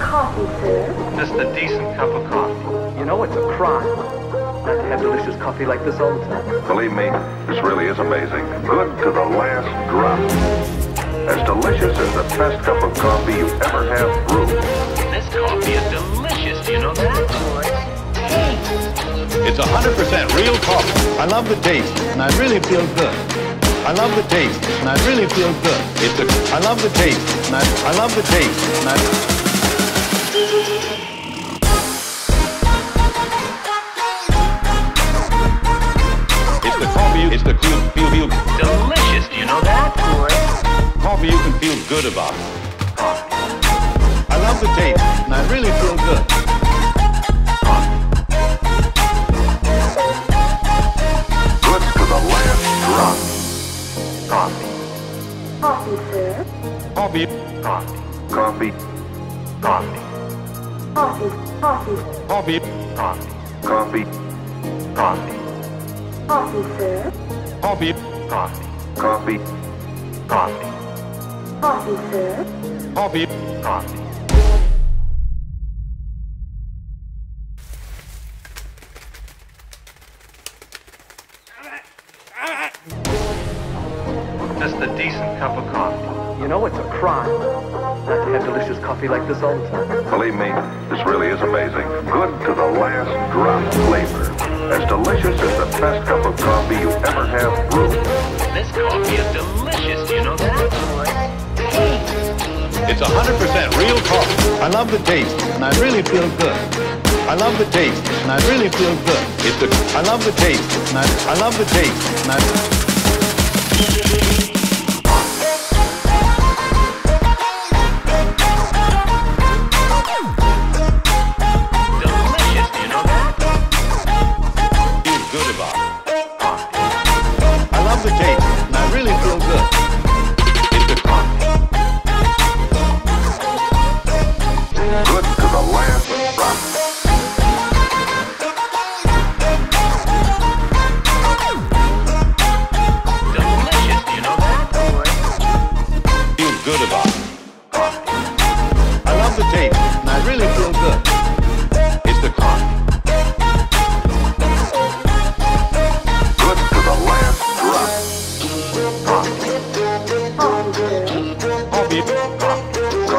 coffee, sir? Just a decent cup of coffee. You know it's a crime not to have delicious coffee like this all the time. Believe me, this really is amazing. Good to the last drop. As delicious as the best cup of coffee you ever have brewed. This coffee is delicious. Do you know that? It's 100% real coffee. I love the taste, and I really feel good. I love the taste, and I really feel good. It's a, I love the taste, and I, I love the taste, and I. It's the coffee, it's the feel, feel, feel, Delicious. Do you know that? coffee you can feel good about. I love the taste, and I really feel good. Good to the last drop. Coffee. Coffee, sir? Coffee, Coffee. Coffee, Coffee. Coffee, coffee, coffee, Coffee. coffee, Coffee. coffee, sir? coffee, Coffee. coffee, Coffee. Coffee, sir? coffee. Coffee. Just a decent cup of coffee. You know it's a crime not to have delicious coffee like this all the time. Believe me, this really is amazing. Good to the last drop flavor. As delicious as the best cup of coffee you ever have brewed. This coffee is delicious. You know that? It's 100% real coffee. I love the taste, and I really feel good. I love the taste, and I really feel good. It's the, I love the taste, and I, I love the taste, and I. good about it. I love the taste,